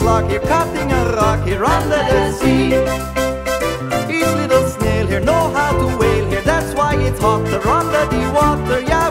flock, here cutting a rock, here under the sea. Each little snail here know how to wail here, that's why it's hot under the water, yeah.